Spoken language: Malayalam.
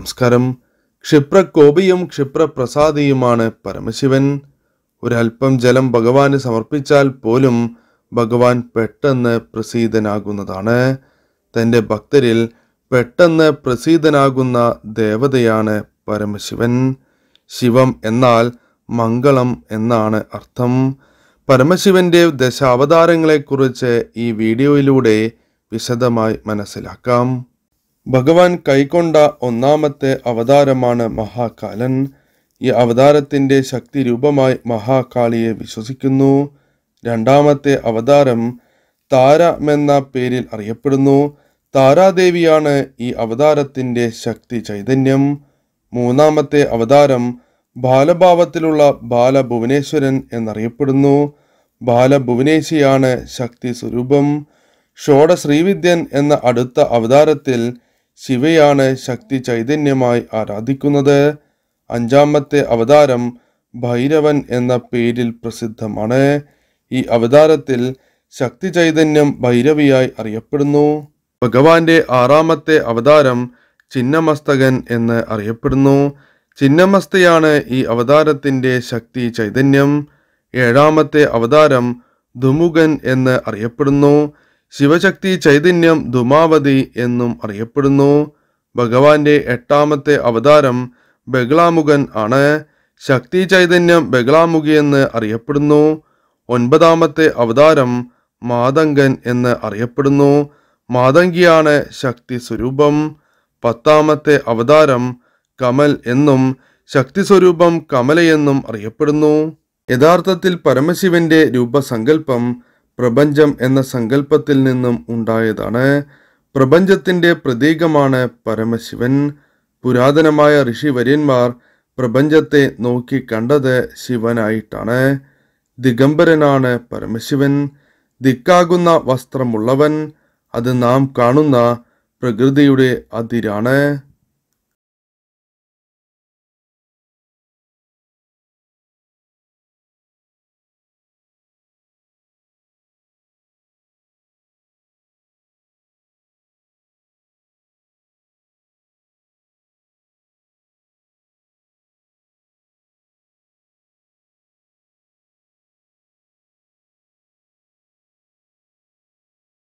നമസ്കാരം. ക്ഷിപ്രകോപിയും ക്ഷിപ്രപ്രസാദിയുമാണ് പരമശിവൻ. ഒരൽപ്പം ജലം ഭഗവാന് സമർപ്പിച്ചാൽ പോലും ഭഗവാൻ പെട്ടെന്ന് പ്രസീതനാകുന്നതാണ്. തന്റെ ഭക്തരിൽ പെട്ടെന്ന് പ്രസീതനാകുന്ന ദേവതയാണ് പരമശിവൻ. ശിവം എന്നാൽ മംഗളം എന്നാണ് അർത്ഥം. പരമശിവന്റെ ദശാവതാരങ്ങളെക്കുറിച്ച് ഈ വീഡിയോയിലൂടെ വിശദമായി മനസ്സിലാക്കാം. ഭഗവാൻ കൈക്കൊണ്ട ഒന്നാമത്തെ അവതാരമാണ് മഹാകാലൻ. ഈ അവതാരത്തിന്റെ ശക്തി രൂപമായി മഹാകാളിയെ വിശ്വസിക്കുന്നു. രണ്ടാമത്തെ അവതാരം താരമെന്ന പേരിൽ അറിയപ്പെടുന്നു. താരാദേവിയാണ് ഈ അവതാരത്തിന്റെ ശക്തി ചൈതന്യം. മൂന്നാമത്തെ അവതാരം ബാലഭാവത്തിലുള്ള ബാലഭുവനേശ്വരൻ എന്നറിയപ്പെടുന്നു. ബാലഭുവനേശിയാണ് ശക്തി സ്വരൂപം. ഷോഡശ്രീവിദ്യൻ എന്ന അടുത്ത അവതാരത്തിൽ ശിവയാണ് ശക്തി ചൈതന്യമായി ആരാധിക്കുന്നത്. അഞ്ചാമത്തെ അവതാരം ഭൈരവൻ എന്ന പേരിൽ പ്രസിദ്ധമാണ്. ഈ അവതാരത്തിൽ ശക്തി ചൈതന്യം ഭൈരവിയായി അറിയപ്പെടുന്നു. ഭഗവാന്റെ ആറാമത്തെ അവതാരം ചിന്നമസ്തകൻ എന്ന് അറിയപ്പെടുന്നു. ചിന്നമസ്തയാണ് ഈ അവതാരത്തിന്റെ ശക്തി ചൈതന്യം. ഏഴാമത്തെ അവതാരം ധുമുഖൻ എന്ന് അറിയപ്പെടുന്നു. ശിവശക്തി ചൈതന്യം ധുമാവതി എന്നും അറിയപ്പെടുന്നു. ഭഗവാന്റെ എട്ടാമത്തെ അവതാരം ബഗ്ലാമുഖൻ ആണ്. ശക്തി ചൈതന്യം ബഗ്ലാമുഖി എന്ന് അറിയപ്പെടുന്നു. ഒൻപതാമത്തെ അവതാരം മാതങ്കൻ എന്ന് അറിയപ്പെടുന്നു. മാതങ്കിയാണ് ശക്തി സ്വരൂപം. പത്താമത്തെ അവതാരം കമൽ എന്നും ശക്തി സ്വരൂപം കമലയെന്നും അറിയപ്പെടുന്നു. യഥാർത്ഥത്തിൽ പരമശിവന്റെ രൂപസങ്കല്പം പ്രപഞ്ചം എന്ന സങ്കല്പത്തിൽ നിന്നും ഉണ്ടായതാണ്. പ്രപഞ്ചത്തിന്റെ പ്രതീകമാണ് പരമശിവൻ. പുരാതനമായ ഋഷിവര്യന്മാർ പ്രപഞ്ചത്തെ നോക്കി കണ്ടത് ശിവനായിട്ടാണ്. ദിഗംബരനാണ് പരമശിവൻ. ദിക്കാകുന്ന വസ്ത്രമുള്ളവൻ. അത് നാം കാണുന്ന പ്രകൃതിയുടെ അതിരാണ്.